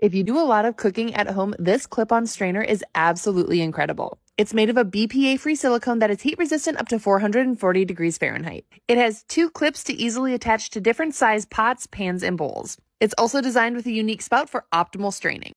If you do a lot of cooking at home, this clip-on strainer is absolutely incredible. It's made of a BPA-free silicone that is heat resistant up to 440 degrees Fahrenheit. It has two clips to easily attach to different size pots, pans, and bowls. It's also designed with a unique spout for optimal straining.